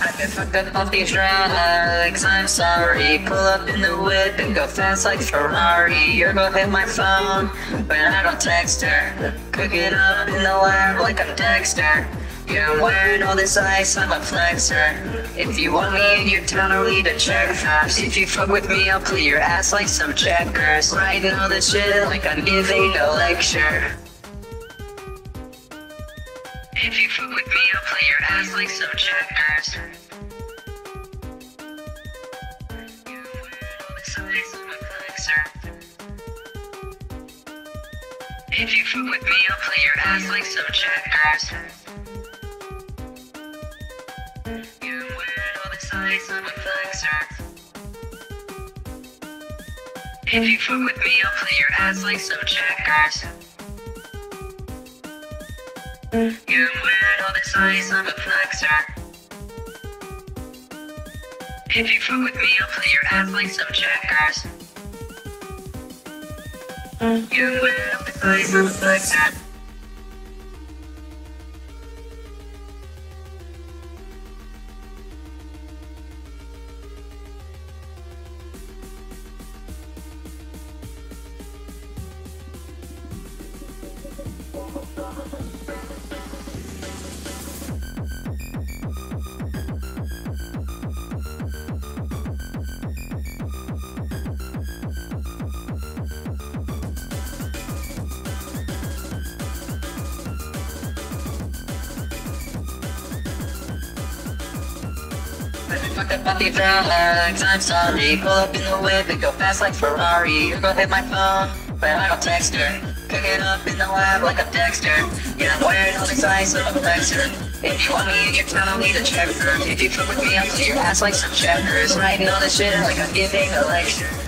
I get fucked up off these drugs, I'm sorry. Pull up in the whip and go fast like Ferrari. You're gonna hit my phone, but I don't text her. Cook it up in the lab like I'm Dexter. Yeah, I'm wearing all this ice, I'm a flexer. If you want me in your town, I'll lead a check fast. If you fuck with me, I'll play your ass like some checkers. Writing all this shit like I'm giving a lecture. If you fuck with me, I'll play your ass like some checkers. Yeah, I'm all this ice, I'm a flexer. If you fuck with me, I'll play your ass like some checkers. Yeah, I'm all this ice, I'm a flexer. If you fuck with me, I'll play your ass like some checkers. Wearing all this ice, I'm a flexer. If you fuck with me, I'll play your ass like some checkers. Wearing all this ice, I'm a flexer. I'm sorry. Pull up in the whip and go fast like Ferrari. You're gonna hit my phone, but I don't text her. Cook it up in the lab like I'm Dexter. Yeah, I'm wearing all this ice, I'm a flexer. If you want me you I'll need a checker. If you fuck with me, I'll play your ass like some checkers. Writing all this shit like I'm giving a lecture.